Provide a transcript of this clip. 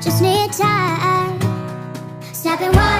just need time. Snapping one.